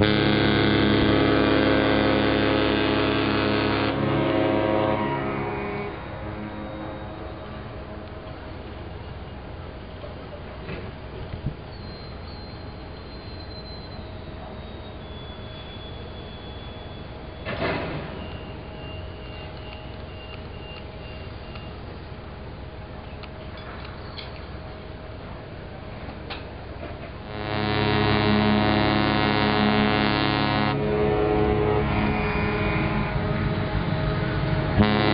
Mm-hmm. Mm-hmm.